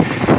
you.